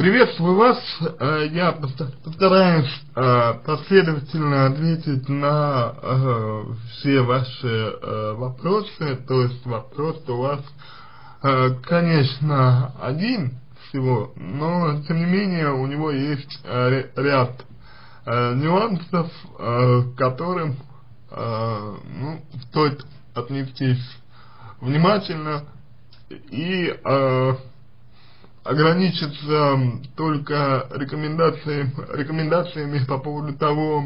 Приветствую вас. Э, я постараюсь э, последовательно ответить на э, все ваши вопросы. То есть вопрос у вас, конечно, один всего, но тем не менее у него есть ряд нюансов, к которым ну, стоит отнестись внимательно и ограничиться только рекомендациями, рекомендациями по поводу того,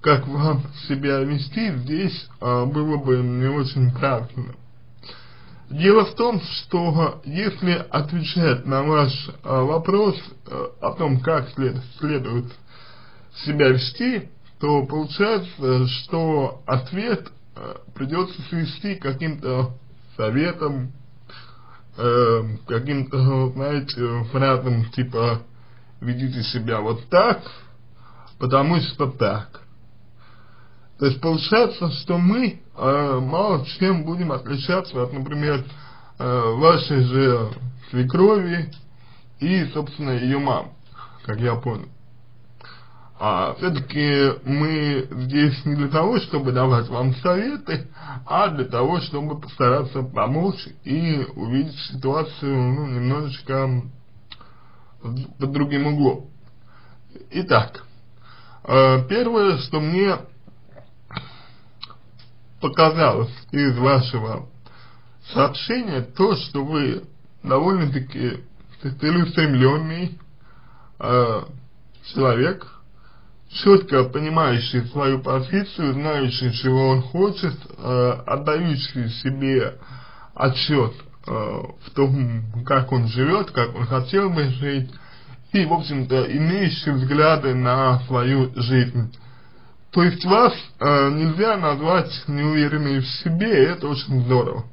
как вам себя вести, здесь а, было бы не очень правильно. Дело в том, что если отвечать на ваш а, вопрос а, о том, как след, следует себя вести, то получается, что ответ а, придется свести каким-то советом, э, каким-то, знаете, фразам типа «ведите себя вот так, потому что так». То есть получается, что мы э, мало чем будем отличаться от, например, э, вашей же свекрови и, собственно, ее мам, как я понял. А все-таки мы здесь не для того, чтобы давать вам советы, а для того, чтобы постараться помочь и увидеть ситуацию ну, немножечко под другим углом. Итак, э, первое, что мне показалось из вашего сообщения, то, что вы довольно-таки целеустремленный э, человек, четко понимающий свою позицию, знающий, чего он хочет, э, отдающий себе отчет э, в том, как он живет, как он хотел бы жить, и, в общем-то, имеющий взгляды на свою жизнь. То есть вас э, нельзя назвать неуверенной в себе, и это очень здорово.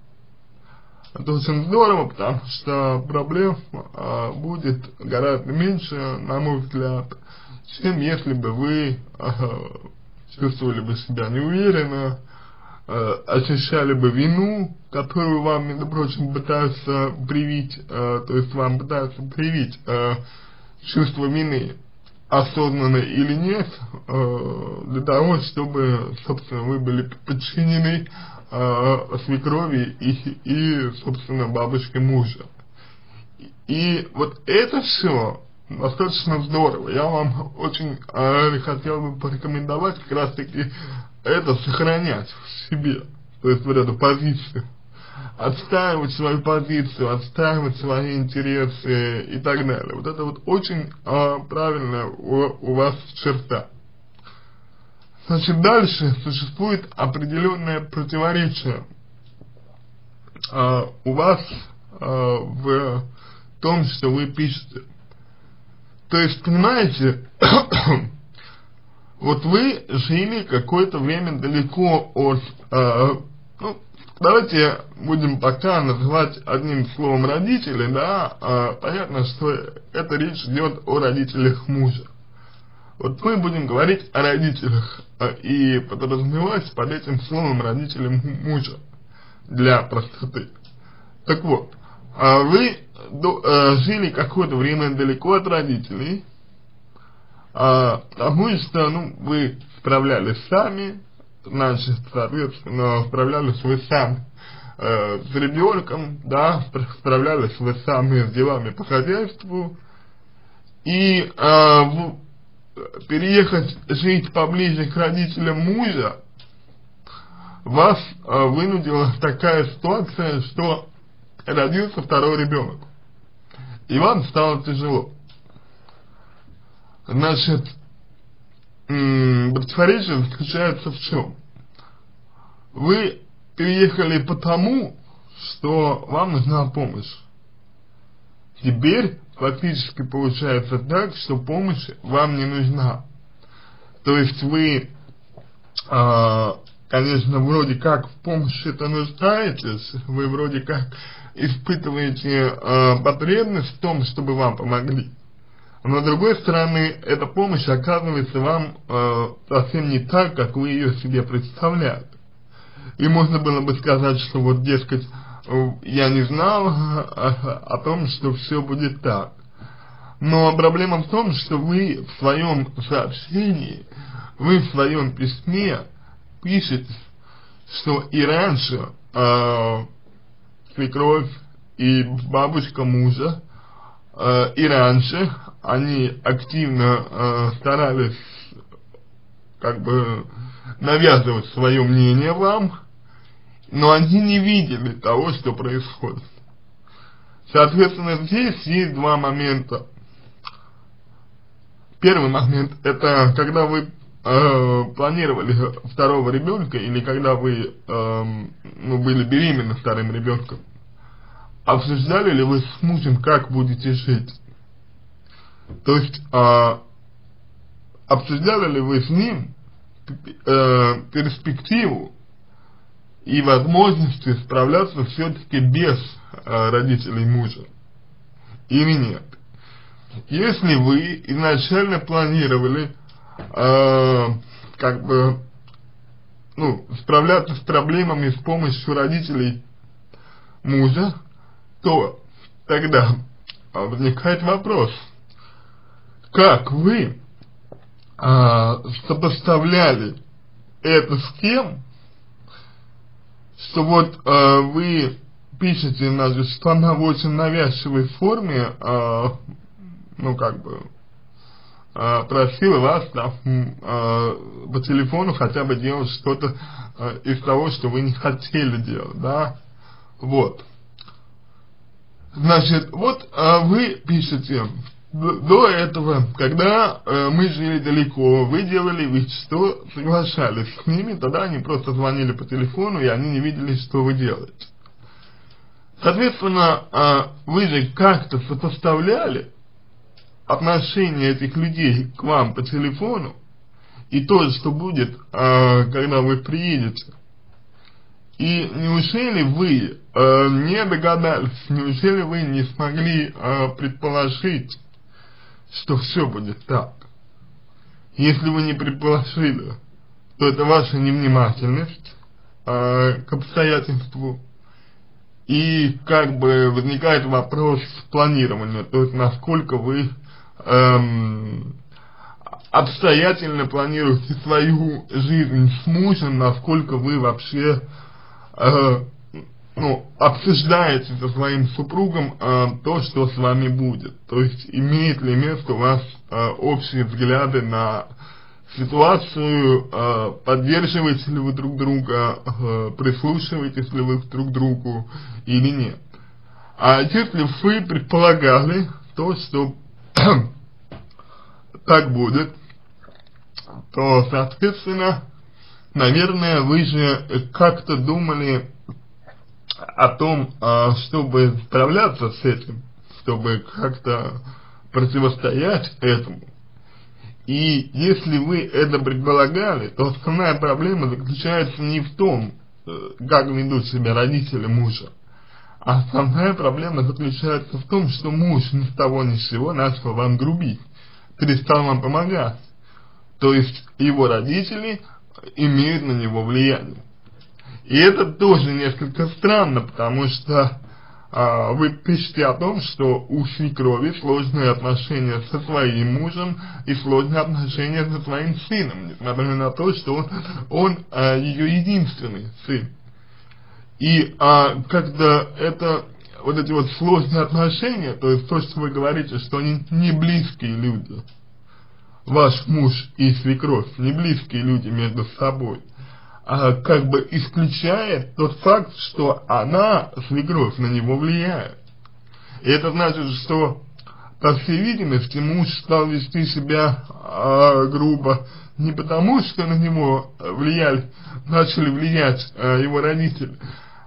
Это очень здорово, потому что проблем э, будет гораздо меньше, на мой взгляд, чем если бы вы э, чувствовали бы себя неуверенно, э, ощущали бы вину, которую вам, между прочим, пытаются привить, э, то есть вам пытаются привить чувство вины, осознанно или нет, для того, чтобы, собственно, вы были подчинены свекрови и, и, собственно, бабушке мужа. И вот это все достаточно здорово. Я вам очень э, хотел бы порекомендовать как раз таки это сохранять в себе. То есть вот эту позицию. Отстаивать свою позицию, отстаивать свои интересы и так далее. Вот это вот очень э, правильно у, у вас черта. Значит, дальше существует определенное противоречие э, у вас э, в том, что вы пишете. То есть, понимаете, вот вы жили какое-то время далеко от, э, ну, давайте будем пока называть одним словом родители, да, э, понятно, что это речь идет о родителях мужа. Вот мы будем говорить о родителях э, и подразумевать под этим словом родителям мужа для простоты. Так вот, а вы э, жили какое-то время далеко от родителей, потому что, ну, вы справлялись сами, значит, соответственно, справлялись вы сами э, с ребенком, да, справлялись вы сами с делами по хозяйству, и э, переехать жить поближе к родителям мужа вас э, вынудила такая ситуация, что родился второй ребенок. И вам стало тяжело. Значит, противоречие заключается в чем? Вы переехали потому, что вам нужна помощь. Теперь фактически получается так, что помощь вам не нужна. То есть вы, э, конечно, вроде как в помощи-то нуждаетесь, вы вроде как испытываете э, потребность в том, чтобы вам помогли. Но с другой стороны, эта помощь оказывается вам э, совсем не так, как вы ее себе представляли. И можно было бы сказать, что вот, дескать, я не знал о, о том, что все будет так. Но проблема в том, что вы в своем сообщении, вы в своем письме пишете, что и раньше э, свекровь и бабушка мужа, э, и раньше они активно э, старались как бы навязывать свое мнение вам, но они не видели того, что происходит. Соответственно, здесь есть два момента. Первый момент, это когда вы э, планировали второго ребенка, или когда вы э, ну, были беременны вторым ребенком, обсуждали ли вы с мужем, как будете жить? То есть, э, обсуждали ли вы с ним э, перспективу и возможности справляться все-таки без э, родителей мужа или нет. Если вы изначально планировали э, как бы ну, справляться с проблемами с помощью родителей мужа, то тогда возникает вопрос, как вы э, сопоставляли это с тем, что вот э, вы пишете на что она в очень навязчивой форме, э, ну как бы, просила вас там э, по телефону хотя бы делать что-то э, из того, что вы не хотели делать, да, вот. Значит, вот э, вы пишете до этого, когда э, мы жили далеко, вы делали вид, что соглашались с ними, тогда они просто звонили по телефону, и они не видели, что вы делаете. Соответственно, э, вы же как-то сопоставляли отношение этих людей к вам по телефону и то, что будет, э, когда вы приедете. И неужели вы э, не догадались, неужели вы не смогли э, предположить, что все будет так. Если вы не предположили, то это ваша невнимательность э, к обстоятельству, и как бы возникает вопрос планирования, то есть насколько вы эм, обстоятельно планируете свою жизнь с мужем, насколько вы вообще э, ну, обсуждаете со своим супругом э, то, что с вами будет. То есть, имеет ли место у вас э, общие взгляды на ситуацию, э, поддерживаете ли вы друг друга, э, прислушиваетесь ли вы друг к другу или нет. А если вы предполагали то, что так будет, то, соответственно, наверное, вы же как-то думали о том, а, чтобы справляться с этим, чтобы как-то противостоять этому. И если вы это предполагали, то основная проблема заключается не в том, э, как ведут себя родители мужа, а основная проблема заключается в том, что муж ни с того ни с сего начал вам грубить, перестал вам помогать. То есть его родители имеют на него влияние. И это тоже несколько странно, потому что а, вы пишете о том, что у свекрови сложные отношения со своим мужем и сложные отношения со своим сыном, несмотря на то, что он, он а, ее единственный сын. И а, когда это вот эти вот сложные отношения, то есть то, что вы говорите, что они не близкие люди, ваш муж и свекровь, не близкие люди между собой, а, как бы исключает тот факт, что она, свекровь, на него влияет. И это значит, что, по всей видимости, муж стал вести себя а, грубо. Не потому, что на него влияли, начали влиять а, его родители,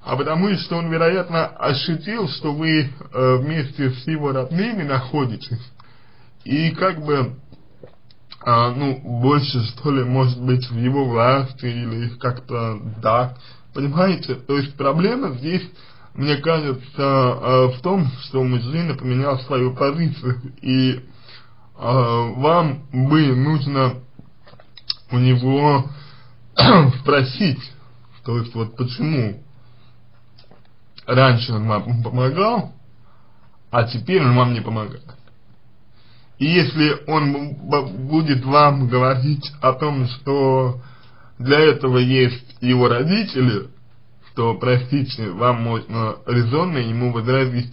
а потому что он, вероятно, ощутил, что вы а, вместе с его родными находитесь, и как бы а, ну, больше, что ли, может быть, в его власти или как-то, да, понимаете, то есть проблема здесь, мне кажется, а, в том, что мужчина поменял свою позицию, и а, вам бы нужно у него спросить, то есть вот почему раньше он вам помогал, а теперь он вам не помогает. И если он будет вам говорить о том, что для этого есть его родители, то, простите, вам можно резонно ему возразить,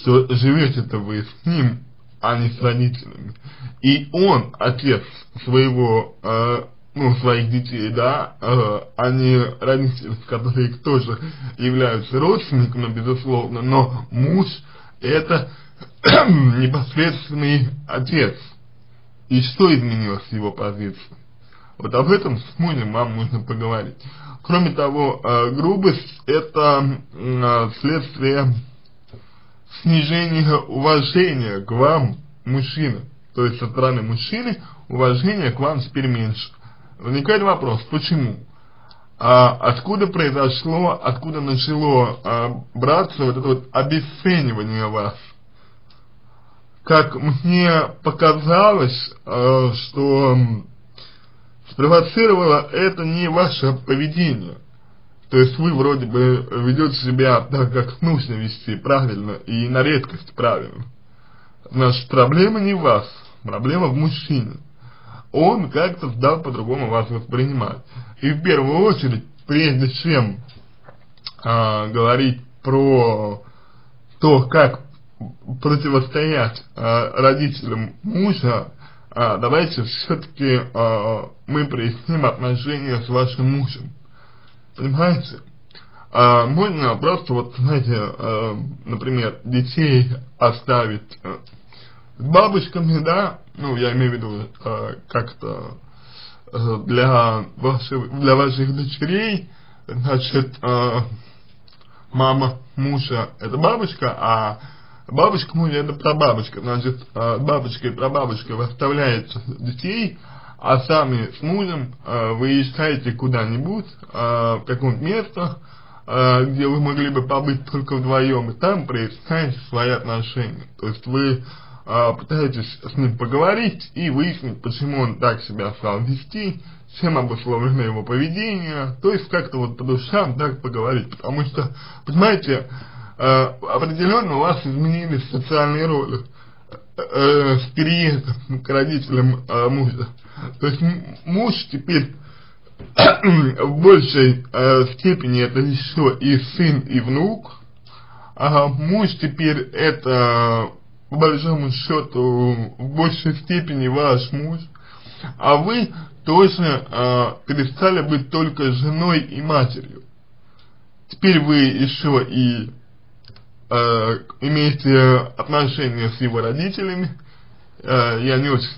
что живете-то вы с ним, а не с родителями. И он, отец своего, э, ну, своих детей, да, э, а не родители, которые тоже являются родственниками, безусловно, но муж это непосредственный отец. И что изменилось в его позиции? Вот об этом с мужем вам нужно поговорить. Кроме того, э, грубость это э, следствие снижения уважения к вам, мужчина. То есть со стороны мужчины уважение к вам теперь меньше. Возникает вопрос, почему? А откуда произошло, откуда начало а, браться вот это вот обесценивание вас? Как мне показалось, а, что спровоцировало это не ваше поведение. То есть вы вроде бы ведете себя так, как нужно вести, правильно, и на редкость правильно. Значит, проблема не в вас, проблема в мужчине. Он как-то стал по-другому вас воспринимать. И в первую очередь, прежде чем а, говорить про то, как противостоять а, родителям мужа, а, давайте все-таки а, мы проясним отношения с вашим мужем. Понимаете? А, можно просто вот, знаете, а, например, детей оставить а, с бабушками, да, ну, я имею в виду а, как-то а, для, ваших, для ваших дочерей, значит, а, мама мужа это бабушка, а Бабушка мужа это прабабушка, значит, а, бабушка и прабабушка выставляют детей, а сами с мужем э, выезжаете куда-нибудь, э, в какое-нибудь место, э, где вы могли бы побыть только вдвоем, и там проясняете свои отношения. То есть вы э, пытаетесь с ним поговорить и выяснить, почему он так себя стал вести, чем обусловлено его поведение, то есть как-то вот по душам так поговорить, потому что, понимаете, э, определенно у вас изменились социальные роли э, с переездом к родителям э, мужа. То есть муж теперь в большей э, степени это еще и сын, и внук. А муж теперь это, по большому счету, в большей степени ваш муж. А вы э, перестали быть только женой и матерью. Теперь вы еще и э, имеете отношения с его родителями. Э, я не очень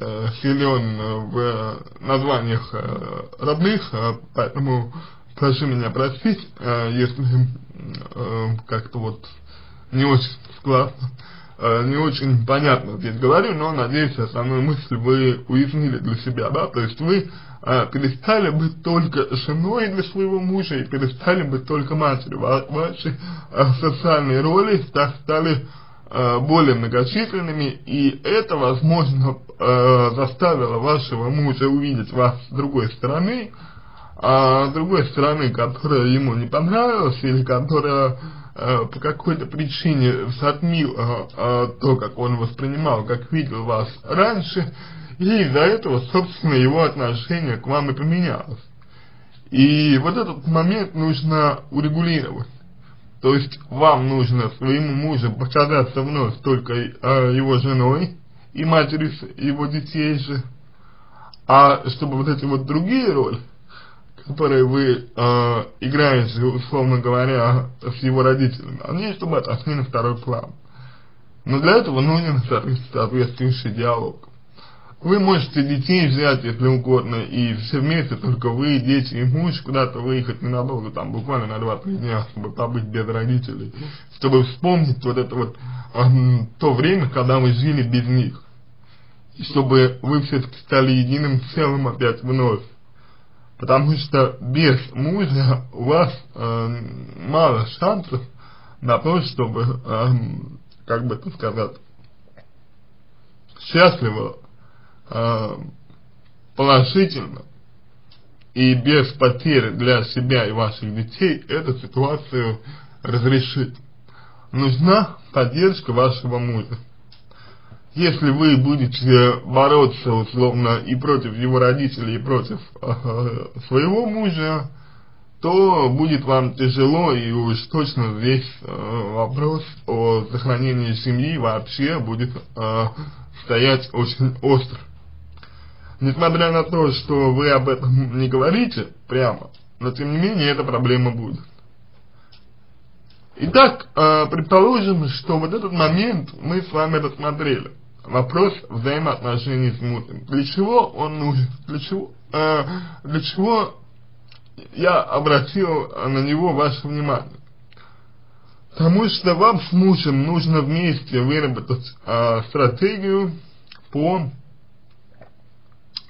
э, силен в названиях э, родных, э, поэтому прошу меня простить, э, если э, как-то вот не очень складно, э, не очень понятно здесь говорю, но надеюсь, основную мысль вы уяснили для себя, да, то есть вы э, перестали быть только женой для своего мужа и перестали быть только матерью, Ва ваши э, социальные роли стали э, более многочисленными, и это, возможно, заставило вашего мужа увидеть вас с другой стороны, а с другой стороны, которая ему не понравилась, или которая по какой-то причине затмила э, то, как он воспринимал, как видел вас раньше, и из-за этого, собственно, его отношение к вам и поменялось. И вот этот момент нужно урегулировать. То есть вам нужно своему мужу показаться вновь только э, его женой и матерью его детей же. А чтобы вот эти вот другие роли, которые вы э, играете, условно говоря, с его родителями, они чтобы отошли на второй план. Но для этого нужен соответствующий диалог. Вы можете детей взять, если угодно, и все вместе, только вы, дети и муж, куда-то выехать ненадолго, там буквально на 2-3 дня, чтобы побыть без родителей, чтобы вспомнить вот это вот то время, когда вы жили без них. И чтобы вы все-таки стали единым целым опять вновь. Потому что без мужа у вас э, мало шансов на то, чтобы, э, как бы это сказать, счастливо положительно и без потери для себя и ваших детей эту ситуацию разрешить. Нужна поддержка вашего мужа. если вы будете бороться условно и против его родителей, и против э, своего мужа, то будет вам тяжело, и уж точно здесь э, вопрос о сохранении семьи вообще будет э, стоять очень остро. Несмотря на то, что вы об этом не говорите прямо, но тем не менее эта проблема будет. Итак, э, предположим, что вот этот момент мы с вами рассмотрели. Вопрос взаимоотношений с мужем. Для чего он нужен? Для чего, э, для чего я обратил на него ваше внимание. Потому что вам с мужем нужно вместе выработать э, стратегию по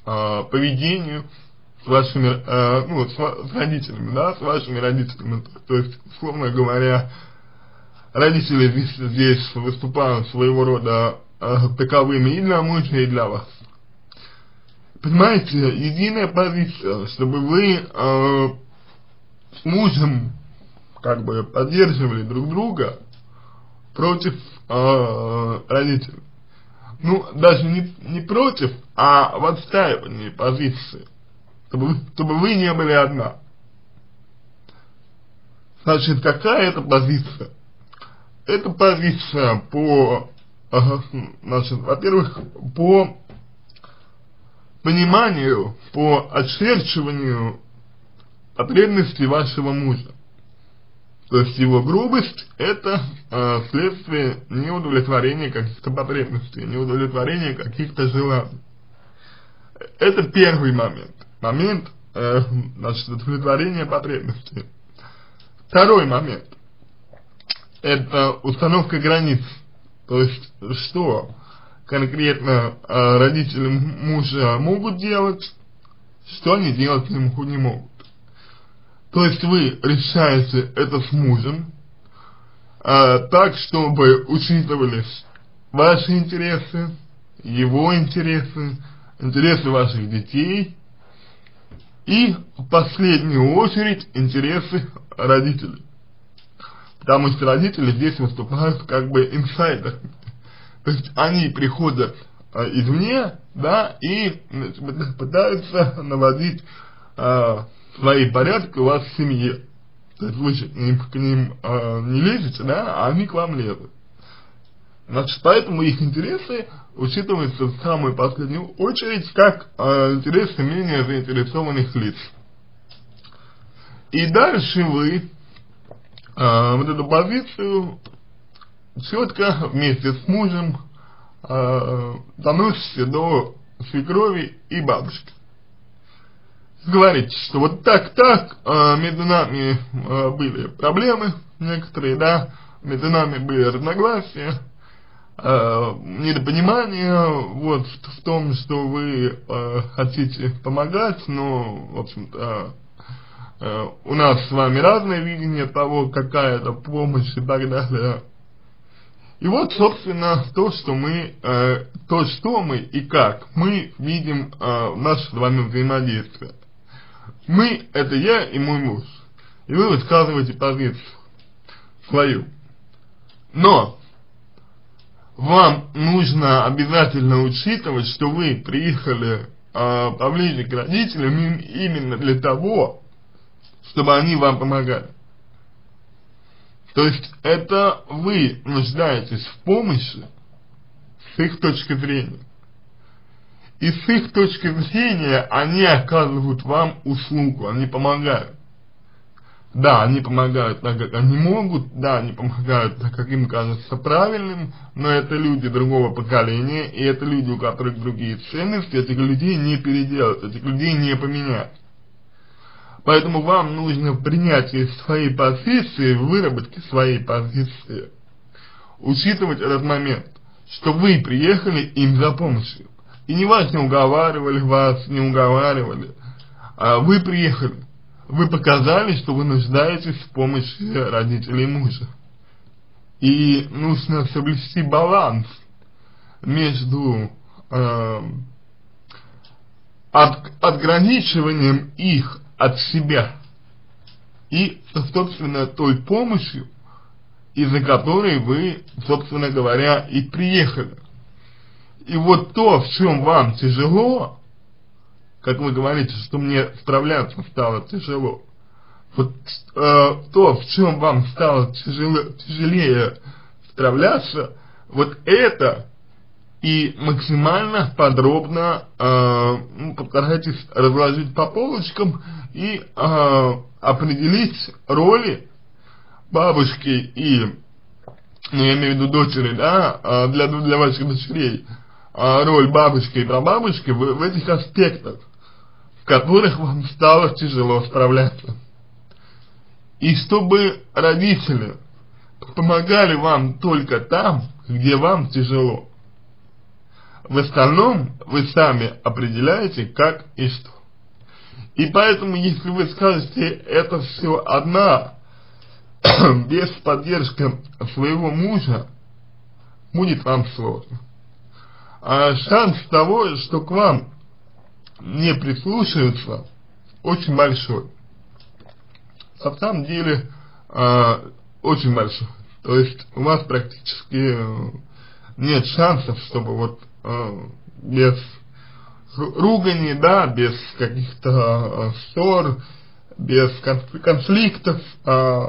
э, поведению с вашими, э, ну, с, с родителями, да, с вашими родителями. То есть, условно говоря, родители здесь, здесь выступают своего рода э, таковыми и для мужа, и для вас понимаете, единая позиция, чтобы вы э, с мужем как бы поддерживали друг друга против э, родителей. Ну, даже не, не против, а в отстаивании позиции, чтобы, чтобы вы не были одна. Значит, какая это позиция? Это позиция по, значит, во-первых, по пониманию, по очерчиванию потребностей вашего мужа. То есть его грубость – это э, следствие неудовлетворения каких-то потребностей, неудовлетворения каких-то желаний. Это первый момент. Момент, э, значит, удовлетворения потребностей. Второй момент – это установка границ. То есть, что конкретно э, родители мужа могут делать, что они делать не, не могут. То есть вы решаете это с мужем, э, так, чтобы учитывались ваши интересы, его интересы, интересы ваших детей и в последнюю очередь интересы родителей. Потому что родители здесь выступают как бы инсайдерами то есть они приходят а, извне, да, и пытаются наводить а, свои порядки у вас в семье. То есть вы к ним, а, не лезете, да, а они к вам лезут. Значит, поэтому их интересы учитываются в самую последнюю очередь как э, интересы менее заинтересованных лиц. И дальше вы э, вот эту позицию четко вместе с мужем э, доносите до свекрови и бабушки. Говорите, что вот так-так, э, между нами э, были проблемы некоторые, да, между нами были разногласия, э, недопонимание вот в том, что вы э, хотите помогать, но, в общем-то, э, у нас с вами разное видение того, какая это помощь и так далее. И вот, собственно, то, что мы, э, то, что мы и как мы видим э, наше с вами взаимодействие. Мы – это я и мой муж. И вы высказываете позицию свою. Но вам нужно обязательно учитывать, что вы приехали э, поближе к родителям именно для того, чтобы они вам помогали. То есть это вы нуждаетесь в помощи с их точки зрения. И с их точки зрения они оказывают вам услугу, они помогают. Да, они помогают так, как они могут, да, они помогают так, как им кажется правильным, но это люди другого поколения, и это люди, у которых другие ценности, этих людей не переделать, этих людей не поменять. Поэтому вам нужно в принятии своей позиции, в выработке своей позиции, учитывать этот момент, что вы приехали им за помощью. И не вас не уговаривали, вас не уговаривали, а вы приехали. Вы показали, что вы нуждаетесь в помощи родителей мужа. И нужно соблюсти баланс между э, от, отграничиванием их от себя и, собственно, той помощью, из-за которой вы, собственно говоря, и приехали. и вот то, в чем вам тяжело, как вы говорите, что мне справляться стало тяжело, вот э, то, в чем вам стало тяжело, тяжелее справляться, вот это и максимально подробно э, ну, постарайтесь разложить по полочкам и э, определить роли бабушки и, ну я имею в виду дочери, да, э, для, для ваших дочерей, э, роль бабушки и прабабушки в, в этих аспектах, которых вам стало тяжело справляться. И чтобы родители помогали вам только там, где вам тяжело. В остальном вы сами определяете, как и что. И поэтому, если вы скажете, это все одна, без поддержки своего мужа, будет вам сложно. А шанс того, что к вам не прислушаются, очень большой. На самом деле, э, очень большой. То есть у вас практически э, нет шансов, чтобы вот э, без ругани, да, без каких-то э, ссор, без конфликтов э,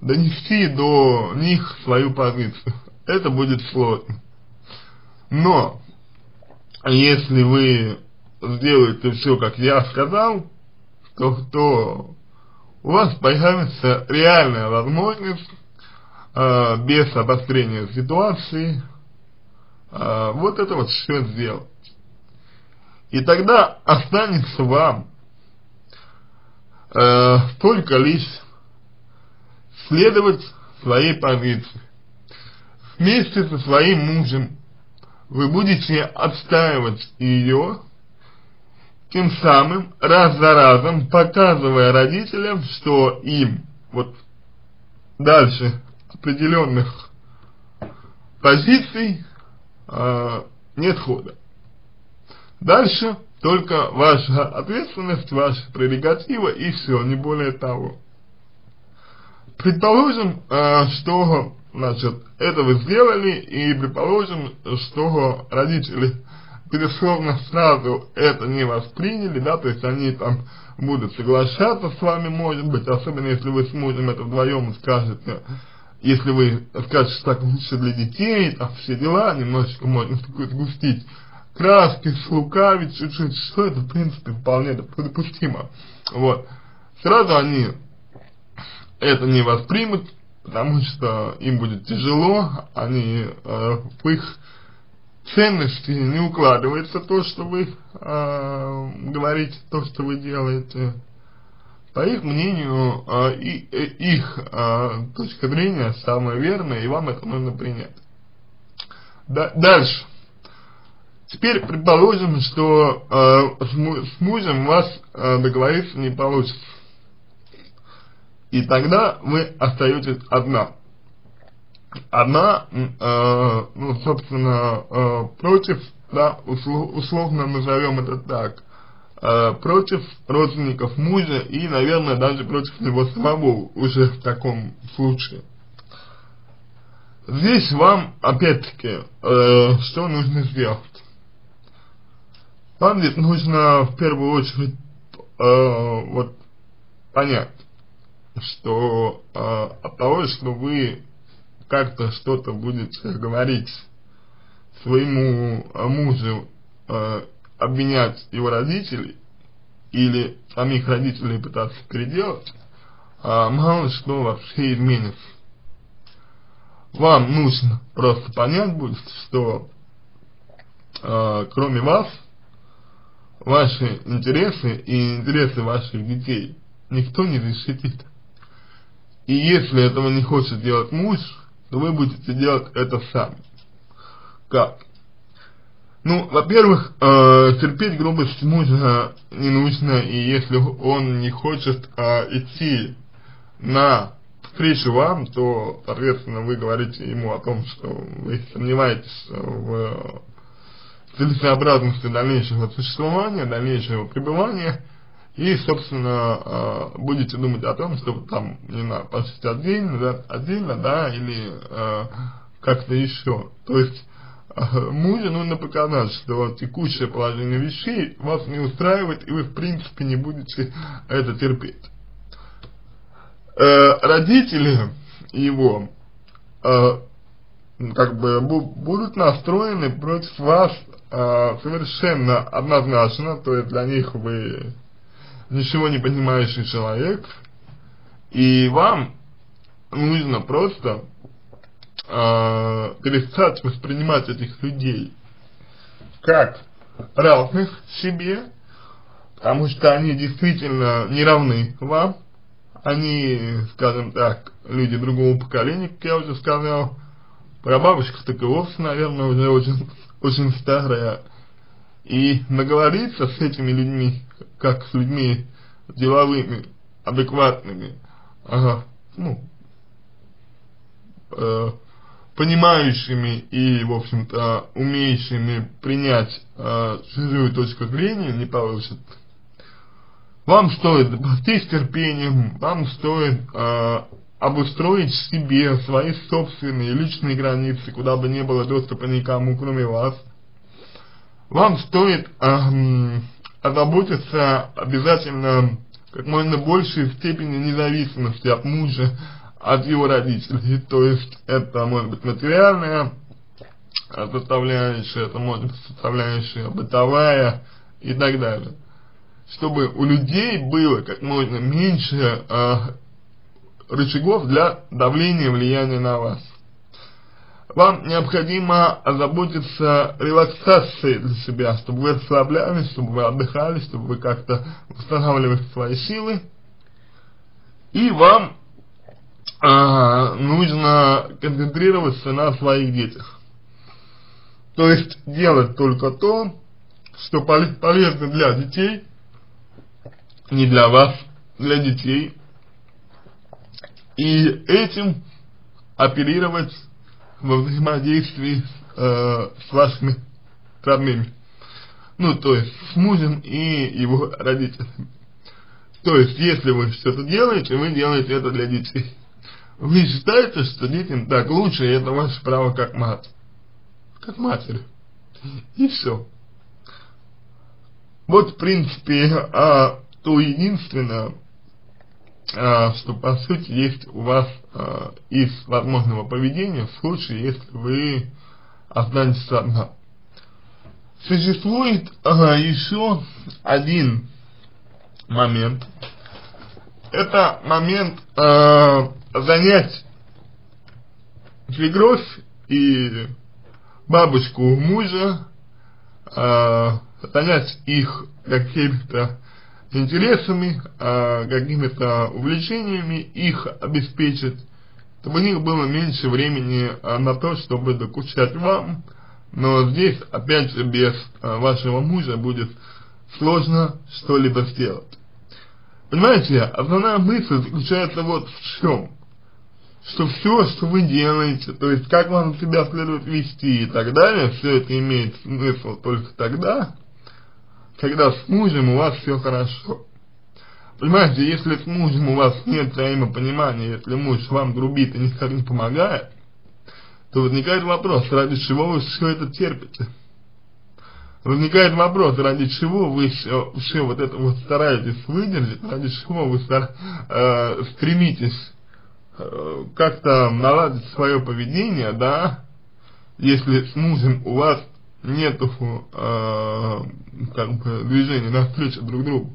донести до них свою позицию. Это будет сложно. Но, если вы сделаете все, как я сказал, то, то у вас появится реальная возможность э, без обострения ситуации э, вот это вот все сделать. И тогда останется вам э, только лишь следовать своей позиции. Вместе со своим мужем вы будете отстаивать ее тем самым раз за разом показывая родителям, что им вот дальше определенных позиций э, нет хода. Дальше только ваша ответственность, ваша прерогатива и все, не более того. Предположим, э, что значит, это вы сделали, и предположим, что родители безусловно, сразу это не восприняли, да, то есть они там будут соглашаться с вами, может быть, особенно если вы с мужем это вдвоем скажете, если вы скажете, что так лучше для детей, там все дела, немножечко можно сгустить краски, слукавить чуть-чуть, что это, в принципе, вполне допустимо. Вот. Сразу они это не воспримут, потому что им будет тяжело, они э, в их ценности не укладывается то, что вы э, говорите, то, что вы делаете. По их мнению, э, и, э, их э, точка зрения самая верная, и вам это нужно принять. Да, дальше. Теперь предположим, что э, с, мужем вас э, договориться не получится. И тогда вы остаетесь одна она, э, ну, собственно, э, против, да, услов, условно назовем это так, э, против родственников мужа и, наверное, даже против него самого уже в таком случае. Здесь вам, опять-таки, э, что нужно сделать? Вам здесь нужно в первую очередь э, вот понять, что э, от того, что вы как-то что-то будете говорить своему э, мужу, э, обвинять его родителей или самих родителей пытаться переделать, э, мало что вообще изменится. Вам нужно просто понять будет, что э, кроме вас, ваши интересы и интересы ваших детей никто не защитит. И если этого не хочет делать муж, то вы будете делать это сами. Как? Ну, во-первых, э, терпеть грубость мужа не нужно, и если он не хочет э, идти на встречу вам, то, соответственно, вы говорите ему о том, что вы сомневаетесь в целесообразности дальнейшего существования, дальнейшего пребывания, и, собственно, э, будете думать о том, чтобы там, не знаю, пожить отдельно, да, отдельно, да, или э, как-то еще. То есть, мужа нужно показать, что текущее положение вещей вас не устраивает, и вы в принципе не будете это терпеть. Э, родители его э, как бы будут настроены против вас э, совершенно однозначно, то есть для них вы ничего не понимающий человек, и вам нужно просто э, перестать воспринимать этих людей как равных себе, потому что они действительно не равны вам, они, скажем так, люди другого поколения, как я уже сказал, прабабушка так и вовсе, наверное, уже очень, очень старая, и наговориться с этими людьми, как с людьми деловыми, адекватными, ага, ну, э, понимающими и, в общем-то, умеющими принять э, чужую точку зрения не получится. Вам стоит запастись терпением, вам стоит э, обустроить себе свои собственные личные границы, куда бы не было доступа никому, кроме вас. Вам стоит э, озаботиться обязательно как можно большей степени независимости от мужа, от его родителей. То есть это может быть материальная составляющая, это может быть составляющая бытовая и так далее. Чтобы у людей было как можно меньше э, рычагов для давления влияния на вас. Вам необходимо озаботиться релаксацией для себя, чтобы вы расслаблялись, чтобы вы отдыхали, чтобы вы как-то восстанавливали свои силы. И вам а, нужно концентрироваться на своих детях. То есть делать только то, что полезно для детей, не для вас, для детей. И этим оперировать во взаимодействии э, с вашими родными. Ну, то есть с мужем и его родителями. То есть, если вы что-то делаете, вы делаете это для детей. Вы считаете, что детям так лучше, и это ваше право как мать. Как матери. И все. Вот, в принципе, а, то единственное, что по сути есть у вас а, из возможного поведения в случае, если вы останетесь одна. Существует еще один момент. Это момент а, занять свекровь и бабушку мужа, э, занять их какими-то интересами, э, какими-то увлечениями, их обеспечить, чтобы у них было меньше времени э, на то, чтобы докучать вам, но здесь, опять же, без э, вашего мужа будет сложно что-либо сделать. Понимаете, основная мысль заключается вот в чем что все, что вы делаете, то есть как вам себя следует вести и так далее, все это имеет смысл только тогда, когда с мужем у вас все хорошо. Понимаете, если с мужем у вас нет взаимопонимания, если муж вам грубит и никак не помогает, то возникает вопрос, ради чего вы все это терпите? Возникает вопрос, ради чего вы все, все вот это вот стараетесь выдержать, ради чего вы стар, э, стремитесь Э, как-то наладить свое поведение, да, если с мужем у вас нету э, как бы движения навстречу друг другу.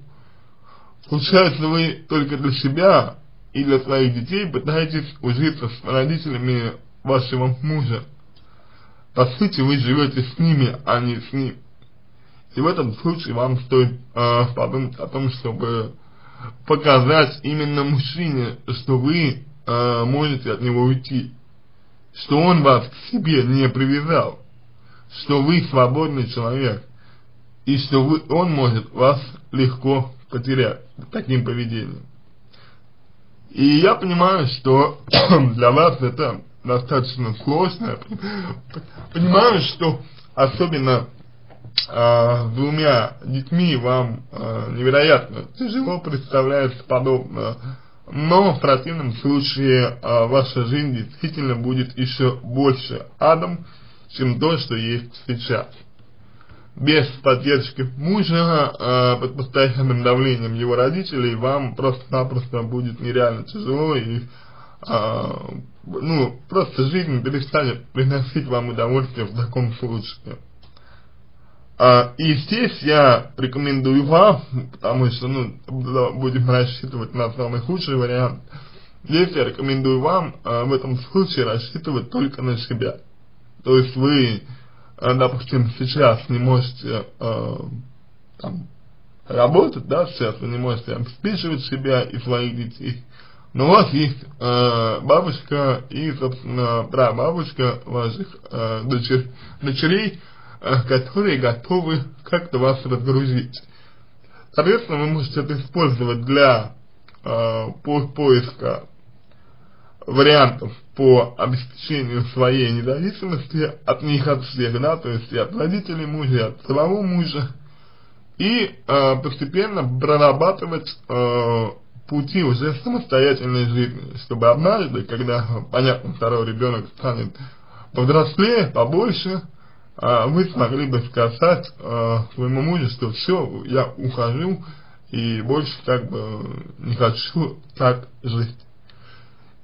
Получается, вы только для себя и для своих детей пытаетесь ужиться с родителями вашего мужа. По сути, вы живете с ними, а не с ним. И в этом случае вам стоит э, подумать о том, чтобы показать именно мужчине, что вы э, можете от него уйти, что он вас к себе не привязал, что вы свободный человек, и что вы, он может вас легко потерять таким поведением. И я понимаю, что для вас это достаточно сложно. Понимаю, что особенно э, двумя детьми вам э, невероятно тяжело представляется подобное но в противном случае э, ваша жизнь действительно будет еще больше адом, чем то, что есть сейчас. Без поддержки мужа, э, под постоянным давлением его родителей, вам просто-напросто будет нереально тяжело и э, ну, просто жизнь перестанет приносить вам удовольствие в таком случае. А, и здесь я рекомендую вам, потому что, ну, будем рассчитывать на самый худший вариант, здесь я рекомендую вам а, в этом случае рассчитывать только на себя. То есть вы, а, допустим, сейчас не можете а, там, работать, да, сейчас вы не можете обеспечивать себя и своих детей, но у вас есть э, бабушка и, собственно, прабабушка ваших э, дочер, дочерей, э, которые готовы как-то вас разгрузить. Соответственно, вы можете это использовать для э, по поиска вариантов по обеспечению своей независимости от них от всех, да, то есть и от родителей мужа, и от самого мужа, и э, постепенно прорабатывать э, пути уже самостоятельной жизни, чтобы однажды, когда, понятно, второй ребенок станет повзрослее, побольше, а вы смогли бы сказать а, своему мужу, что все, я ухожу и больше как бы не хочу так жить.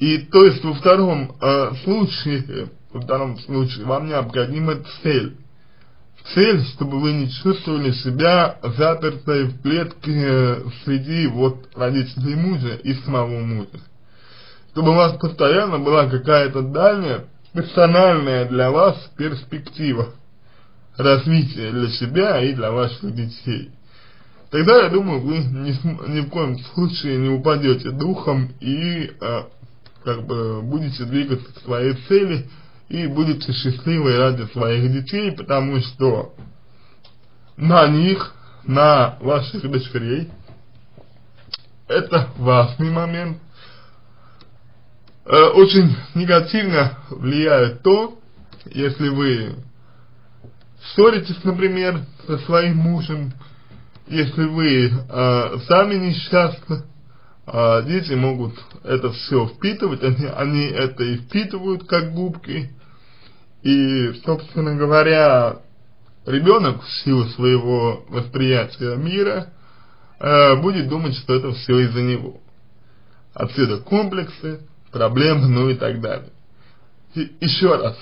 И то есть во втором а, случае, во втором случае вам необходима цель цель, чтобы вы не чувствовали себя запертой в клетке среди вот родителей мужа и самого мужа. Чтобы у вас постоянно была какая-то дальняя, персональная для вас перспектива развития для себя и для ваших детей. Тогда, я думаю, вы ни, ни в коем случае не упадете духом и э, как бы будете двигаться к своей цели, и будете счастливы ради своих детей, потому что на них, на ваших дочерей, это важный момент. Э, очень негативно влияет то, если вы ссоритесь, например, со своим мужем, если вы э, сами несчастны, э, дети могут это все впитывать, они, они это и впитывают как губки, и, собственно говоря, ребенок в силу своего восприятия мира э, будет думать, что это все из-за него. Отсюда комплексы, проблемы, ну и так далее. И, еще раз,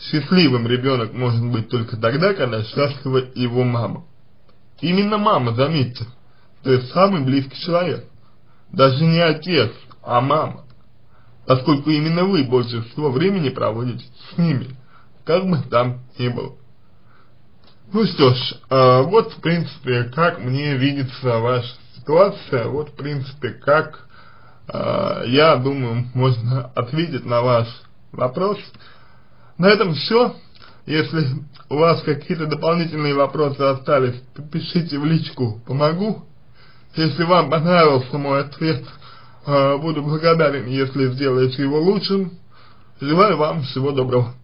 счастливым ребенок может быть только тогда, когда счастлива его мама. Именно мама, заметьте, то есть самый близкий человек. Даже не отец, а мама. Поскольку именно вы больше всего времени проводите с ними как бы там ни было. Ну что ж, э, вот в принципе, как мне видится ваша ситуация, вот в принципе, как э, я думаю, можно ответить на ваш вопрос. На этом все. Если у вас какие-то дополнительные вопросы остались, пишите в личку, помогу. Если вам понравился мой ответ, э, буду благодарен, если сделаете его лучшим. Желаю вам всего доброго.